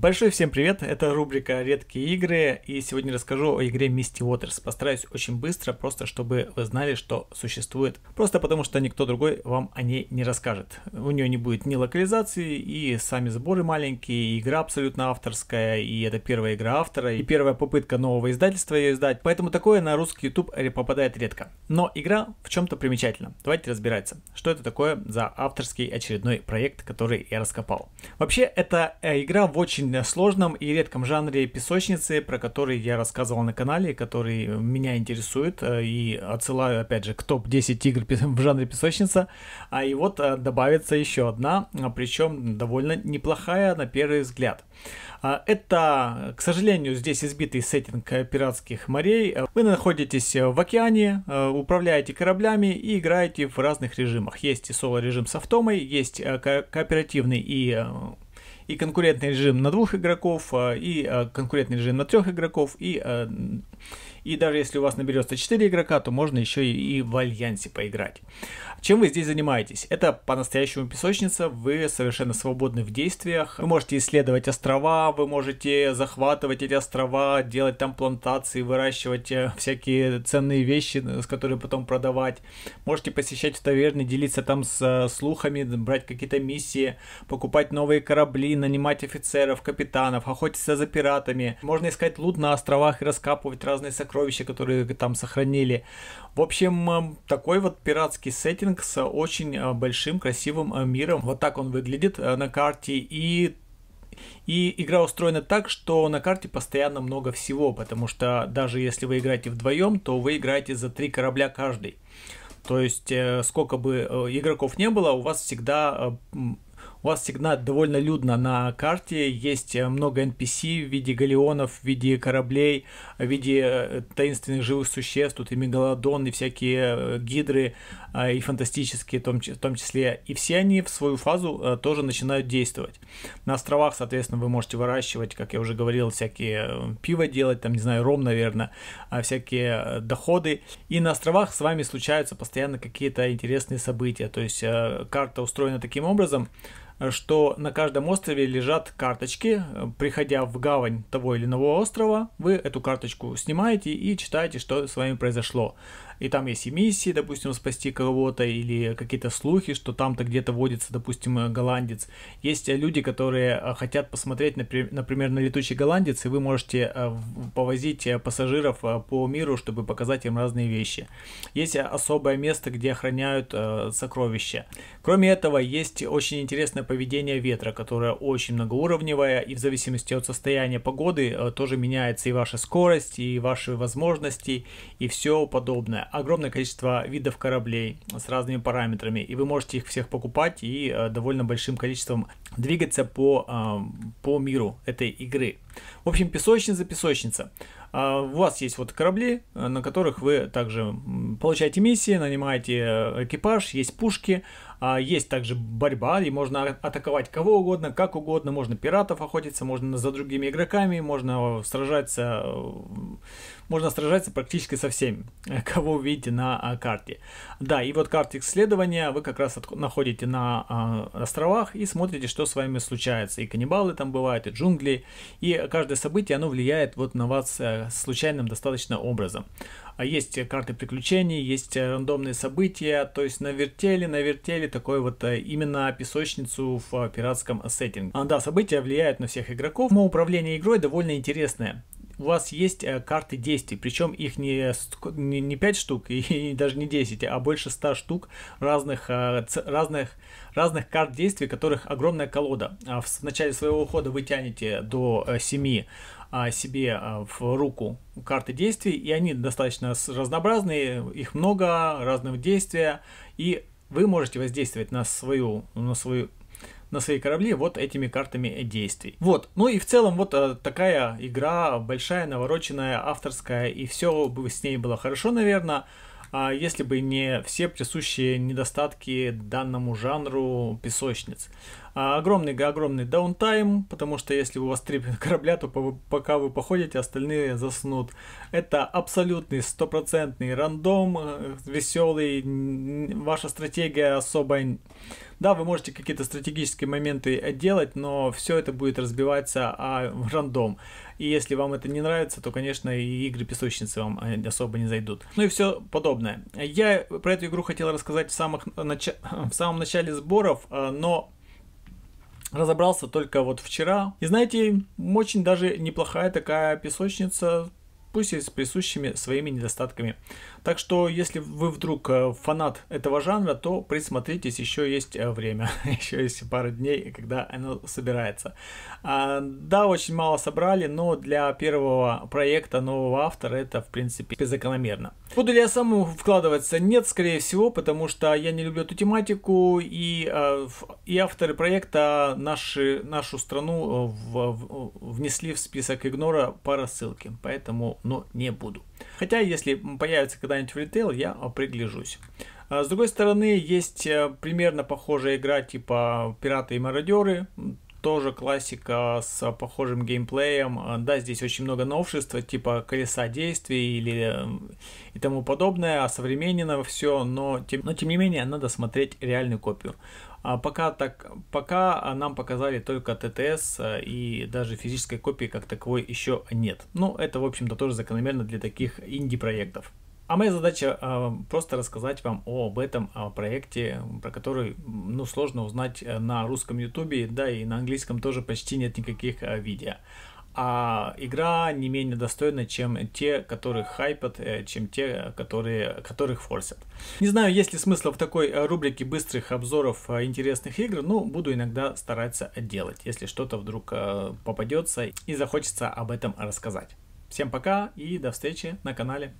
Большой всем привет, это рубрика «Редкие игры» и сегодня расскажу о игре Misty Waters. Постараюсь очень быстро, просто чтобы вы знали, что существует, просто потому что никто другой вам о ней не расскажет. У нее не будет ни локализации, и сами сборы маленькие, и игра абсолютно авторская, и это первая игра автора, и первая попытка нового издательства ее издать, поэтому такое на русский YouTube попадает редко. Но игра в чем-то примечательна. Давайте разбираться, что это такое за авторский очередной проект, который я раскопал. Вообще, это э, игра в очень очень сложном и редком жанре песочницы, про который я рассказывал на канале, который меня интересует, э, и отсылаю опять же к топ-10 игр в жанре песочница. А и вот э, добавится еще одна, а, причем довольно неплохая на первый взгляд. А, это, к сожалению, здесь избитый сеттинг пиратских морей. Вы находитесь в океане, э, управляете кораблями и играете в разных режимах. Есть и соло-режим с автомой, есть кооперативный и и конкурентный режим на двух игроков, а, и а, конкурентный режим на трех игроков, и а, и даже если у вас наберется 4 игрока, то можно еще и, и в альянсе поиграть. Чем вы здесь занимаетесь? Это по-настоящему песочница, вы совершенно свободны в действиях. Вы можете исследовать острова, вы можете захватывать эти острова, делать там плантации, выращивать э, всякие ценные вещи, с которыми потом продавать. Можете посещать таверны, делиться там с э, слухами, брать какие-то миссии, покупать новые корабли, нанимать офицеров, капитанов, охотиться за пиратами. Можно искать лут на островах и раскапывать разные сокровища сокровища, которые там сохранили. В общем, э, такой вот пиратский сеттинг с очень э, большим красивым э, миром. Вот так он выглядит на карте. И и игра устроена так, что на карте постоянно много всего, потому что даже если вы играете вдвоем, то вы играете за три корабля каждый. То есть, сколько бы игроков не было, у вас всегда у вас всегда довольно людно на карте, есть э, много NPC в виде галеонов, в виде кораблей, в виде э, таинственных живых существ, тут и мегалодон, и всякие э, гидры, и фантастические в том, в том числе. И все они в свою фазу тоже начинают действовать. На островах, соответственно, вы можете выращивать, как я уже говорил, всякие пиво делать, там, не знаю, ром, наверное, а всякие доходы. И на островах с вами случаются постоянно какие-то интересные события. То есть карта устроена таким образом, что на каждом острове лежат карточки. Приходя в гавань того или иного острова, вы эту карточку снимаете и читаете, что с вами произошло и там есть и миссии, допустим, спасти кого-то, или какие-то слухи, что там-то где-то водится, допустим, э, голландец. Есть э, люди, которые э, хотят посмотреть, например, на летучий голландец, и вы можете повозить пассажиров по миру, чтобы показать им разные вещи. Есть особое место, где охраняют сокровища. Кроме этого, есть очень интересное поведение ветра, которое очень многоуровневое, и в зависимости от состояния погоды тоже меняется и ваша скорость, и ваши возможности, и все подобное огромное количество видов кораблей с разными параметрами, и вы можете их всех покупать и э, довольно большим количеством двигаться по, э, по миру этой игры. В общем, песочница, песочница. Uh, у вас есть вот корабли, э, на которых вы также получаете миссии, нанимаете э, экипаж, есть пушки, uh, есть также борьба, и можно атаковать кого угодно, как угодно, можно пиратов охотиться, можно за другими игроками, можно сражаться можно сражаться практически со всеми, кого видите на а, карте. Да, и вот карты исследования вы как раз находите на а, островах и смотрите, что с вами случается. И каннибалы там бывают, и джунгли, и каждое событие, оно влияет вот на вас э, случайным достаточно образом. А есть карты приключений, есть рандомные события, то есть на вертеле, на вертеле такой вот э, именно песочницу в пиратском сеттинге. А, да, события влияют на всех игроков, но управление игрой довольно интересное у вас есть э, карты действий, причем их не, не, не 5 штук и, даже не 10, а больше 100 штук разных, э, разных, разных карт действий, которых огромная колода. А в начале своего ухода вы тянете до 7 э, себе в руку карты действий, и они достаточно разнообразные, их много, разного действия, и вы можете воздействовать на свою, на свою на свои корабли вот этими картами действий. Вот, ну и в целом вот э, такая игра большая, навороченная, авторская, и все бы с ней было хорошо, наверное, а если бы не все присущие недостатки данному жанру песочниц. Огромный-огромный даунтайм, потому что если у вас три корабля, то пока вы походите, остальные заснут. Это абсолютный стопроцентный рандом, э, веселый, ваша стратегия особо да, вы можете какие-то стратегические моменты делать, но все это будет разбиваться о рандом. И если вам это не нравится, то, конечно, и игры песочницы вам э, особо не зайдут. Ну и все подобное. Я про эту игру хотел рассказать в, самых, нач... в самом начале сборов, э, но разобрался только вот вчера. И знаете, очень даже неплохая такая песочница пусть и с присущими своими недостатками. Так что, если вы вдруг э, фанат этого жанра, то присмотритесь, еще есть э, время, еще есть пара дней, когда оно собирается. А, да, очень мало собрали, но для первого проекта нового автора это, в принципе, закономерно. Буду ли я сам вкладываться? Нет, скорее всего, потому что я не люблю эту тематику, и, э, и авторы проекта наши, нашу страну в, в, внесли в список игнора по рассылке, поэтому, но не буду. Хотя, если появится когда-нибудь в ритейл, я пригляжусь. А, с другой стороны, есть э, примерно похожая игра типа «Пираты и мародеры», тоже классика с похожим геймплеем. А, да, здесь очень много новшеств, типа колеса действий или и тому подобное, а современнено все, но тем, но тем не менее надо смотреть реальную копию. А пока, так, пока нам показали только ТТС и даже физической копии как таковой еще нет. Ну, это, в общем-то, тоже закономерно для таких инди-проектов. А моя задача э, просто рассказать вам об этом о проекте, про который ну, сложно узнать э, на русском ютубе, да и на английском тоже почти нет никаких э, видео а игра не менее достойна, чем те, которых хайпят, э, чем те, которые, которых форсят. Не знаю, есть ли смысл в такой э, рубрике быстрых обзоров интересных игр, но буду иногда стараться делать, если что-то вдруг попадется и захочется об этом рассказать. Всем пока и до встречи на канале.